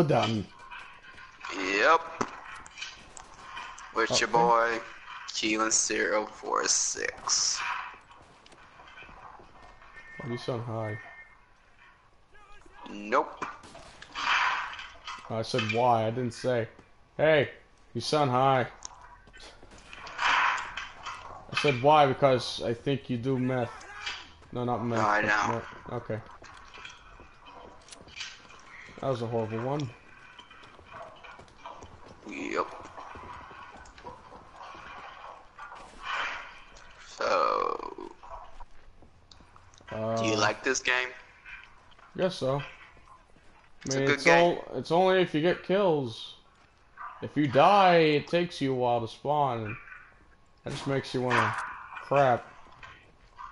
done. Yep. With your boy, Keelan046. Why do you sound high? Nope. I said why, I didn't say. Hey, you sound high. I said why because I think you do meth. No, not meth. No, I don't. meth. Okay. That was a horrible one. Yep. So, Uh, do you like this game? Guess so. I It's a mean, good it's, game. all, it's only if you get kills. If you die, it takes you a while to spawn. And that just makes you want to crap.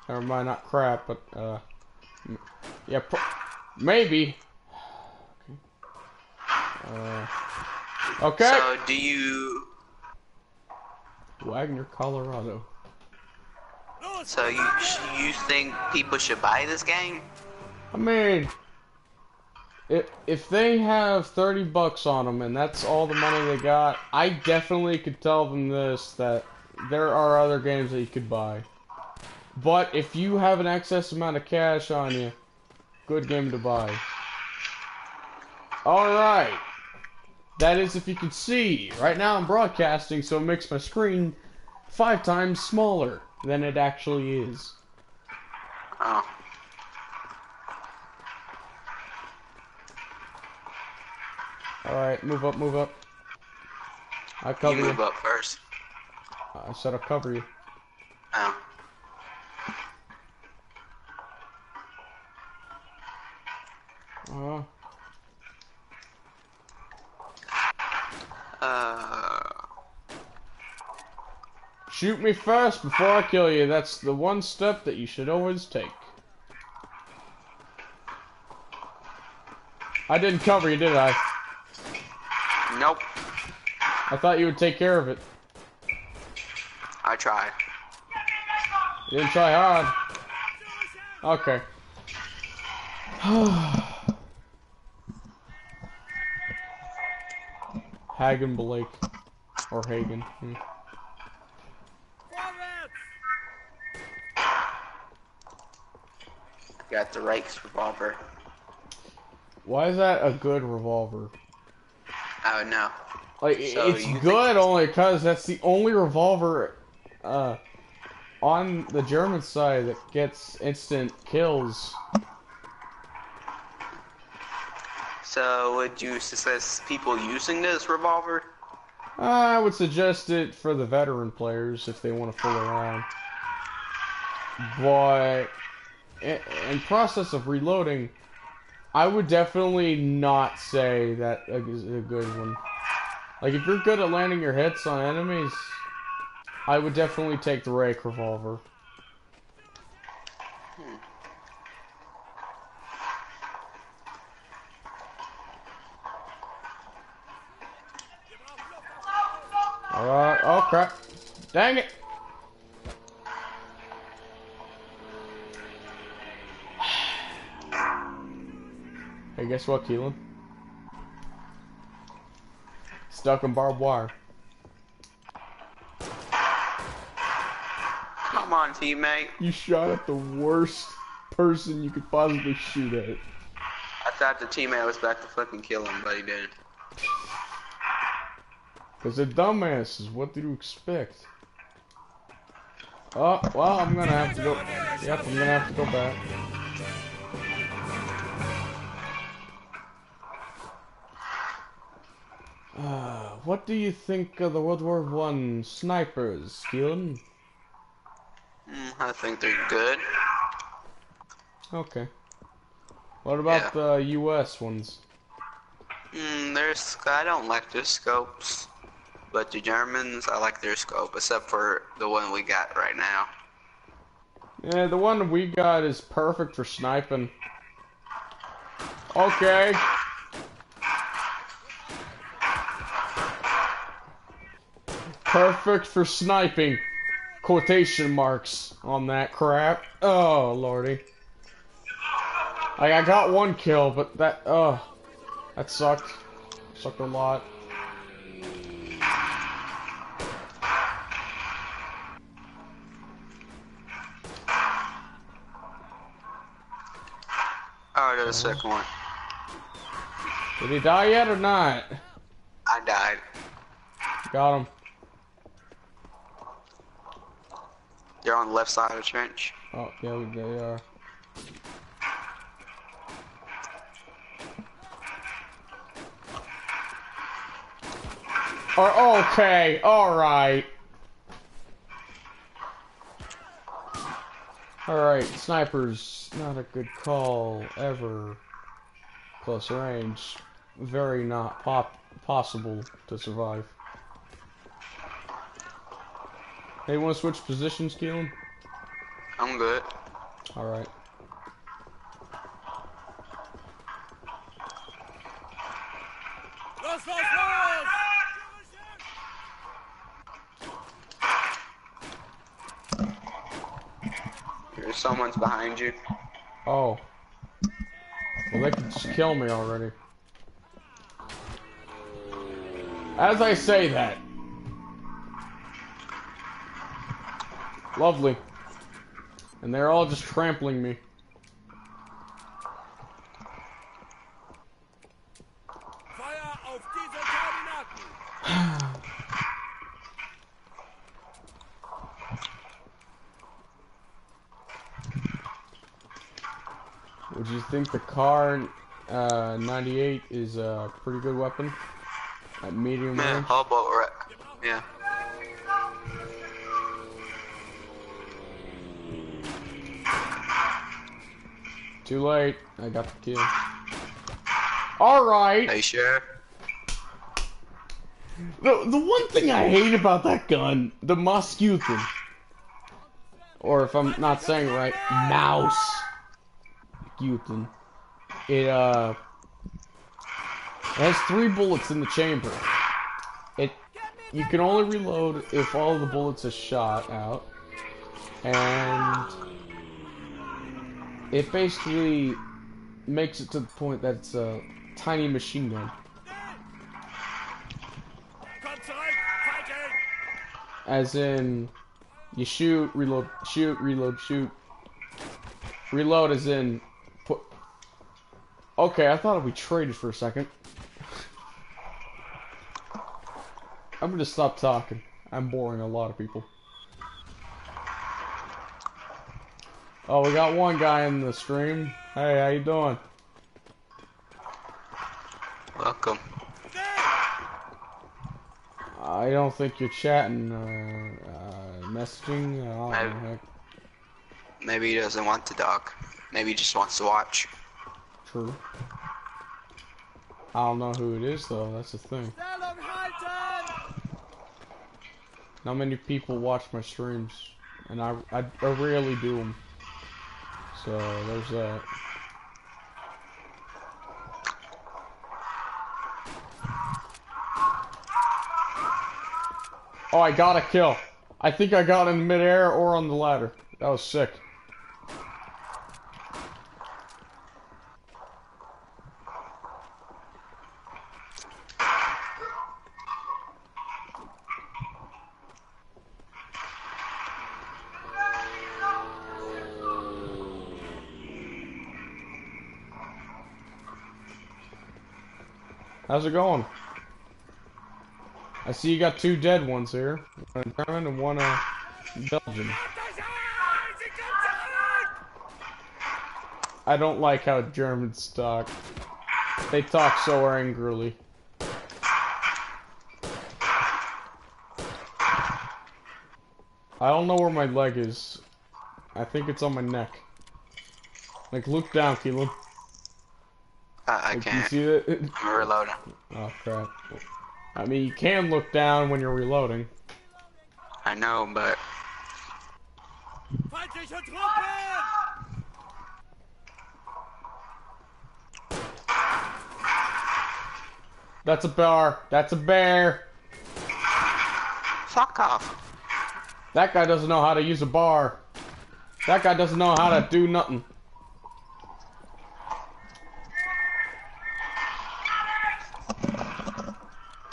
Never mind, not crap, but, uh... Yeah, maybe. Uh, okay. So, do you, Wagner, Colorado. so you, you think people should buy this game? I mean, if if they have thirty bucks on them and that's all the money they got, I definitely could tell them this that there are other games that you could buy. But if you have an excess amount of cash on you, good game to buy. All right. That is if you can see. Right now I'm broadcasting, so it makes my screen five times smaller than it actually is. Oh, All right, move up, move up. I you cover you. move up first. I said I'll cover you. Oh. Shoot me first before I kill you. That's the one step that you should always take. I didn't cover you, did I? nope. I thought you would take care of it. I tried. You didn't try hard. Okay. Hagen Blake. Or Hagen. Hmm. Got the Reichsrevolver. Why is that a good revolver? Oh no. Like i- So it's good only because that's the only revolver uh, on the German side that gets instant kills. So would you suggest people using this revolver? I would suggest it for the veteran players if they want to fool around. But in, process of reloading, I would definitely not say that is a good one. Like if you're good at landing your hits on enemies, I would definitely take the Reichsrevolver. Alright, uh, oh crap. Dang it! Guess what, Keelan? Stuck in barbed wire. Come on, teammate. You shot at the worst person you could possibly shoot at. I thought the teammate was about to fucking kill him, but he didn't. Because they're dumbasses. What do you expect? Oh, well, I'm gonna have to go. Yep, I'm gonna have to go back. Uh, what do you think of the World War One snipers, Keelan? Mm, I think they're good. Okay. What about Yeah. the U.S. ones? Mm, there's I don't like their scopes, but the Germans I like their scope, except for the one we got right now. Yeah, the one we got is perfect for sniping. Okay. Perfect for sniping. Quotation marks on that crap. Oh, lordy. Like, I got one kill, but that, oh, that sucked. Sucked a lot. Oh, there's a second one. Did he die yet or not? I died. Got him. They're on the left side of the trench. Oh, yeah, they are. Okay, alright. Alright, snipers, not a good call, ever. Close range, very not pop possible to survive. Hey, wanna switch positions, Keelan? I'm good. Alright. Los, los, los! There's someone's behind you. Oh. Well, they could just kill me already. As I say that. Lovely. And they're all just trampling me. Feuer auf diese Koordinaten! Would you think the car uh, 98 is a pretty good weapon? At medium Man, range? hobo wreck. Yeah. Too late. I got the kill. Alright! You sure? The, the one thing I hate about that gun, the Moscutin, or if I'm not saying it right, Mouse Gutin, it uh, it has three bullets in the chamber. It you can only reload if all the bullets are shot out, and it basically makes it to the point that it's a tiny machine gun. As in, you shoot, reload, shoot, reload, shoot. Reload as in, put. Okay, I thought we traded for a second. I'm gonna stop talking. I'm boring a lot of people. Oh, we got one guy in the stream. Hey, how you doing? Welcome. I don't think you're chatting, uh, uh messaging. I heck. Maybe he doesn't want to talk. Maybe he just wants to watch. True. I don't know who it is though. That's the thing. Not many people watch my streams, and I I, I rarely do them. So there's that. Oh, I got a kill. I think I got in midair or on the ladder. That was sick. How's it going? I see you got two dead ones here. One German and one uh, Belgian. I don't like how Germans talk. They talk so angrily. I don't know where my leg is. I think it's on my neck. Like, look down, Keelan. I, I Like, can't. see that? I'm reloading. Oh, crap. I mean, you can look down when you're reloading. I know, but That's a bar. That's a bear. fuck off. That guy doesn't know how to use a bar. That guy doesn't know how to do nothing.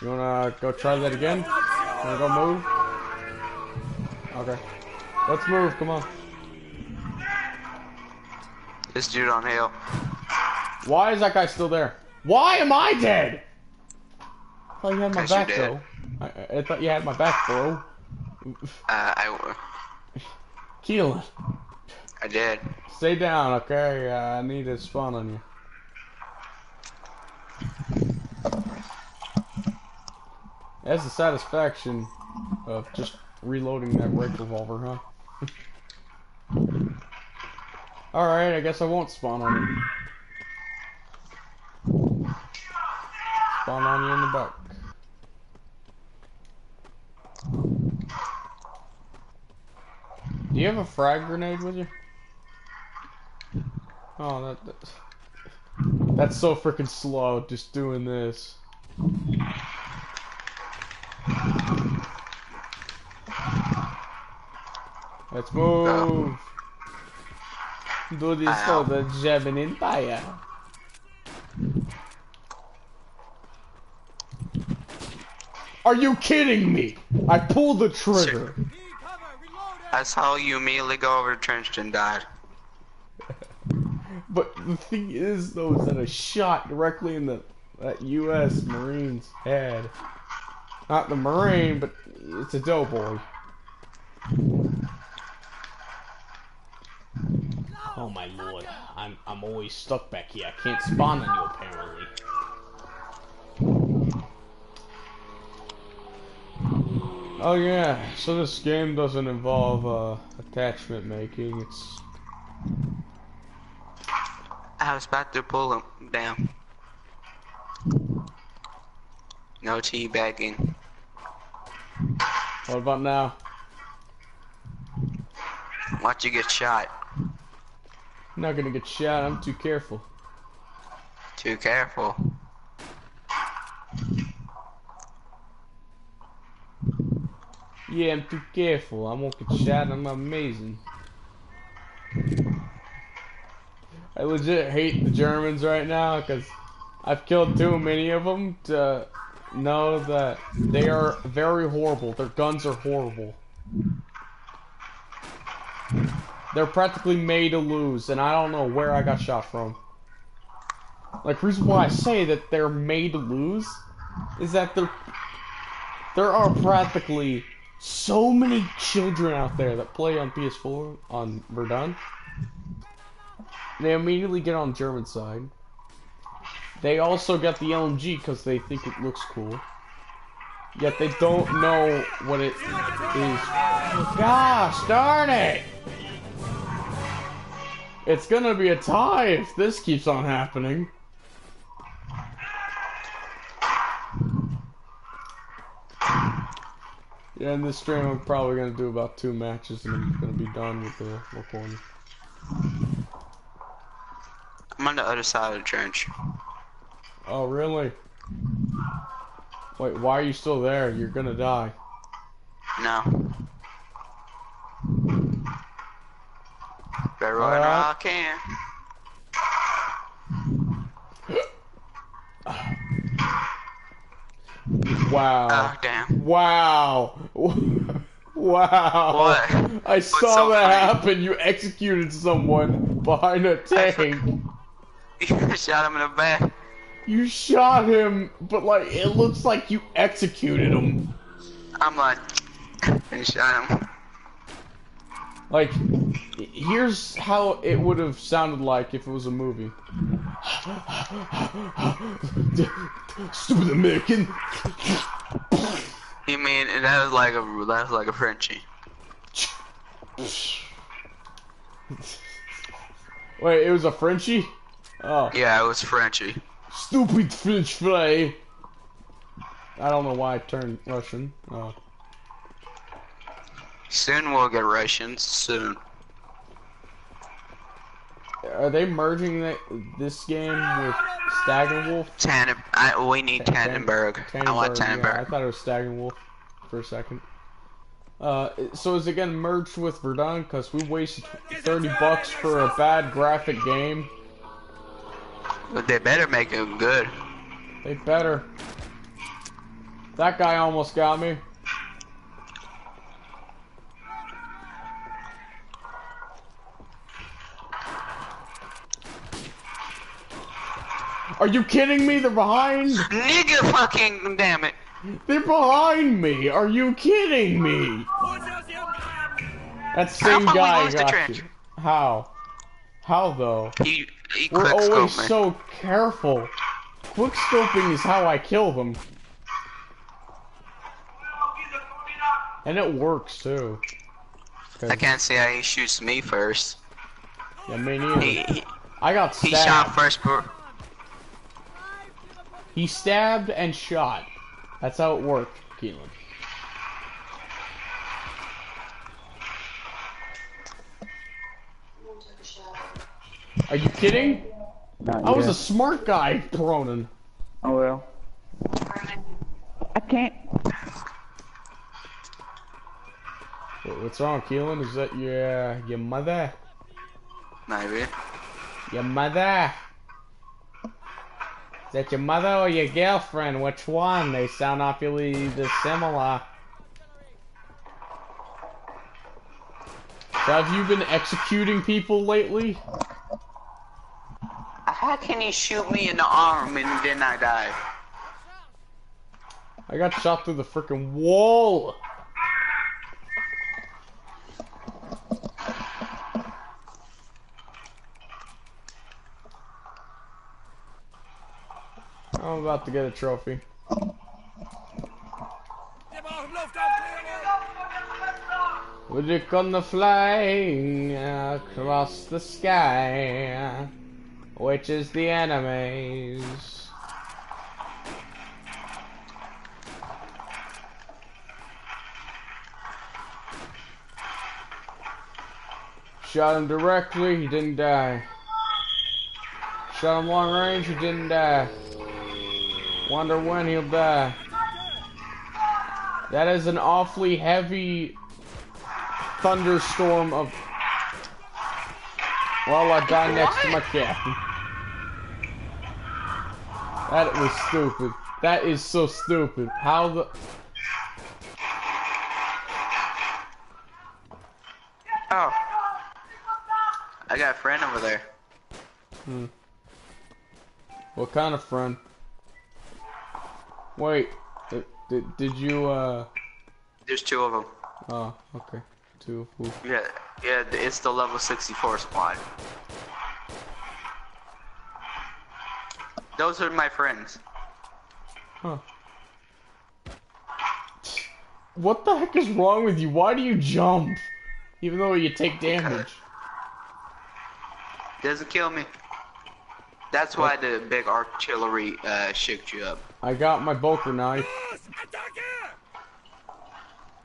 You wanna go try that again? Wanna go move? Okay. Let's move, come on. This dude on hill. Why is that guy still there? Why am I dead? I thought you had my back, bro. I, I thought you had my back, bro. Uh, I, Keelan, I did. stay down, okay? Uh, I need to spawn on you. That's the satisfaction of just reloading that red revolver, huh? Alright, I guess I won't spawn on you. Spawn on you in the back. Do you have a frag grenade with you? Oh, that, that that's so freaking slow. Just doing this. Let's move. Do this ah. for Ow. the German Empire. Are you kidding me? I pulled the trigger. Cover. Reloading. You immediately go over the trench and died. But the thing is, though, is that I shot directly in the that U.S. Marine's head. Not the Marine, but it's a doughboy. Oh my lord, I'm I'm always stuck back here. I can't spawn on you apparently. Oh yeah, so this game doesn't involve uh, attachment making. It's I was about to pull him down. No teabagging. what about now? Watch you get shot. I'm not gonna get shot. I'm too careful. Too careful. Yeah, I'm too careful. I won't get shot. I'm amazing. I legit hate the Germans right now because I've killed too many of them to know that they are very horrible. Their guns are horrible. They're practically made to lose, and I don't know where I got shot from. Like, reason why I say that they're made to lose is that they're there are practically so many children out there that play on PS4 on Verdun. They immediately get on German side. They also get the LMG because they think it looks cool. Yet they don't know what it is. Gosh darn it! It's gonna be a tie if this keeps on happening. Yeah, in this stream I'm probably gonna do about two matches and I'm gonna be done with the one. I'm on the other side of the trench. Oh, really? Wait, why are you still there? You're gonna die. No. Better run Alright. all I can. Wow. Oh, damn. Wow. wow. What? I saw so that funny? happen. You executed someone behind a tank. You shot him in the back. You shot him, but like it looks like you executed him. I'm like, and shot him. Like, here's how it would have sounded like if it was a movie. Stupid American. You mean that was like a that was like a Frenchie? Wait, it was a Frenchie? Oh, Yeah, it was Frenchie. stupid French fry. I don't know why I turned Russian. Oh. Soon we'll get Russians. Soon. Are they merging that, this game with Staggerwolf? Tannen, I, we need Tan- Tannenberg. I want Tannenberg, yeah, I thought it was Staggerwolf for a second. Uh, so is it getting merged with Verdun? Because we wasted 30 bucks for a bad graphic game. But they better make it good. They better. That guy almost got me. Are you kidding me? They're behind. Nigga fucking damn it. They're behind me. Are you kidding me? Holen Sie aus Ihrem Graben! That same guy got you. How? How though? He he We're always so careful. Quick scoping is how I kill them. And it works too. I can't see how he shoots me first. Yeah, me neither. He he, I got He shot first, but He stabbed and shot. That's how it worked, Keelan. Are you kidding? Not I was a smart guy, Cronin. Oh well. I can't. What's wrong, Keelan? Is that your uh, your mother? maybe. Your mother? That your mother or your girlfriend? Which one? They sound awfully dissimilar. So have you been executing people lately? How can you shoot me in the arm and then I die? I got shot through the freaking wall. I'm about to get a trophy. Brauchen Luftaufklärung! We're gonna fly across the sky, which is the enemies. Shot him directly, he didn't die. Shot him long range, he didn't die. Wonder when he'll die. That is an awfully heavy thunderstorm of. Well, I died next to my captain. That was stupid. That is so stupid. How the. Oh. I got a friend over there. Hmm. What kind of friend? Wait. Did, did, did you, uh. There's two of them. Oh, okay. Two. Ooh. Yeah, yeah, it's the level 64 squad. Those are my friends. Huh. What the heck is wrong with you? Why do you jump? Even though you take damage. Doesn't kill me. That's why the big artillery uh, shook you up. I got my poker knife.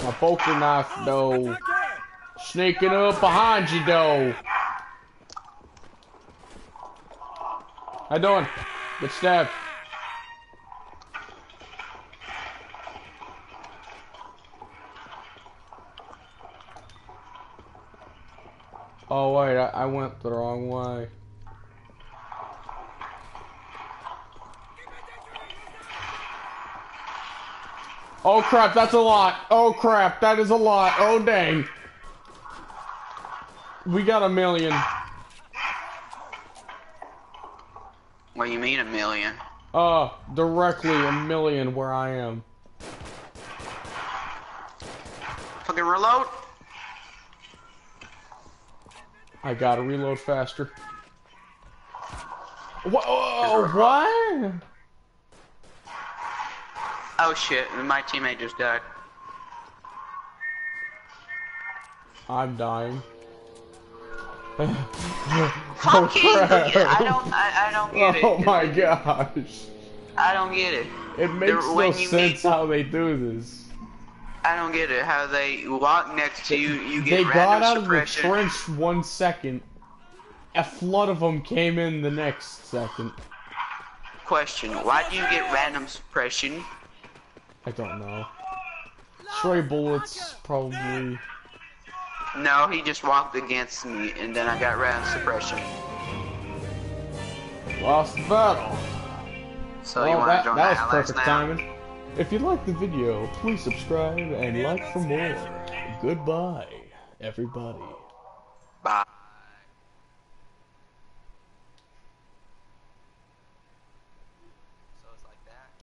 My poker knife, though. Sneaking up behind you, though. How you doing? Good stabbed. Oh wait, I, I went the wrong way. Oh crap, that's a lot. Oh crap, that is a lot. Oh dang. We got a million. What do you mean a million? Uh, directly a million where I am. Fucking reload? I gotta reload faster. Wha- oh, what? Oh shit, my teammate just died. I'm dying. Fuck oh, you! I don't, I, I don't get it. Oh my gosh. I don't get it. It makes no sense meet- how they do this. I don't get it. How they walk next to you, you get They got out of the trench one second. A flood of them came in the next second. Question: Why do you get random suppression? I don't know. Stray bullets, probably. No, he just walked against me, and then I got random suppression. Lost the battle. So you well, want that, to join that was perfect now? timing. If you liked the video, please subscribe and like for more. Goodbye, everybody.